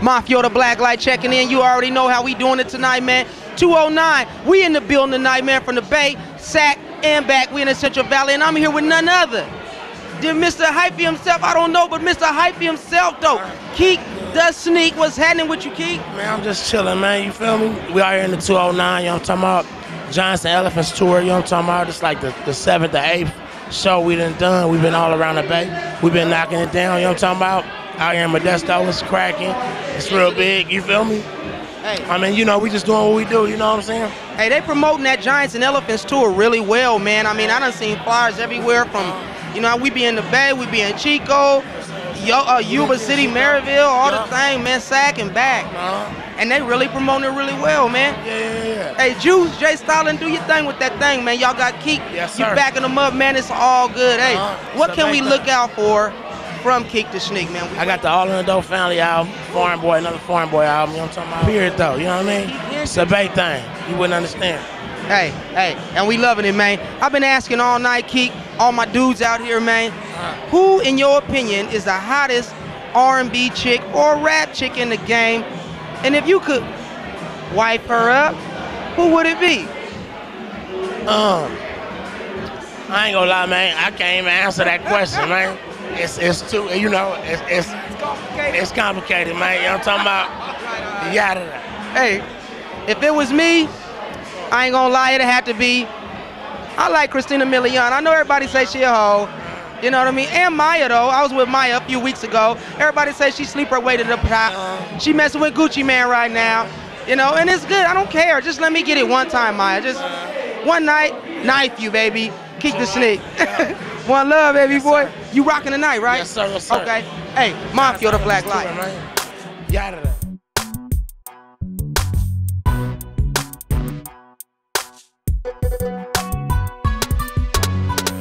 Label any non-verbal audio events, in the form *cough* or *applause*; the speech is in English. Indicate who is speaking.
Speaker 1: Mafiyo the Black Light checking in. You already know how we doing it tonight, man. 209. We in the building tonight, man, from the Bay, Sac, and back. We in the Central Valley, and I'm here with none other than Mr. Hyphy himself. I don't know, but Mr. Hyphy himself, though. Keak da Sneak. What's happening with you, Keak?
Speaker 2: Man, I'm just chilling, man. You feel me? We out here in the 209, you know what I'm talking about? Giants and Elephants tour, you know what I'm talking about? It's like the, the seventh or eighth show we done done. We've been all around the bay. We've been knocking it down, you know what I'm talking about? Out here in Modesto, it's cracking. It's real big, you feel me?
Speaker 1: Hey.
Speaker 2: I mean, you know, we just doing what we do, you know what I'm saying?
Speaker 1: Hey, they promoting that Giants and Elephants tour really well, man. I mean, I done seen flyers everywhere from, you know, we be in the Bay, we be in Chico, Yo, uh, Yuba City, Marysville, all
Speaker 2: Yeah.
Speaker 1: the thing, man, Sac and back.
Speaker 2: Uh-huh.
Speaker 1: And they really promoting it really well, man.
Speaker 2: Yeah, yeah, yeah.
Speaker 1: Hey, Juice, Jay Stalin, do your thing with that thing, man. Y'all got Keak.
Speaker 2: Yes, sir.
Speaker 1: You backing them up, man. It's all good. Hey,
Speaker 2: Uh-huh.
Speaker 1: what
Speaker 2: It's
Speaker 1: can we look out for from Keak da Sneak, man? We-
Speaker 2: I got the All in the Dope Family album, Foreign Boy, another Foreign Boy album, you know what I'm talking about? Period, though, you know what I mean? It's a big thing. You wouldn't understand.
Speaker 1: Hey, hey, and we loving it, man. I've been asking all night, Keak, all my dudes out here, man. Who, in your opinion, is the hottest R&B chick or rap chick in the game? And if you could wipe her up, who would it be?
Speaker 2: Um, I ain't gonna lie, man. I can't even answer that question, man. It's it's too, you know, it's it's it's complicated, man. You know what I'm talking about? Yada.
Speaker 1: Hey, if it was me, I ain't gonna lie, it'd have to be. I like Christina Milian. I know everybody say she a hoe. You know what I mean? And Maya though. I was with Maya a few weeks ago. Everybody say she sleep her way to the top. She messing with Gucci Mane right now. You know, and it's good. I don't care. Just let me get it one time, Maya. Just one night, knife you, baby. Keak da Sneak. *laughs* one love, baby boy. You rocking the tonight, right?
Speaker 2: Yes, sir, yes, sir.
Speaker 1: Okay. Hey, Mafiyo the Black Light.
Speaker 2: Yada.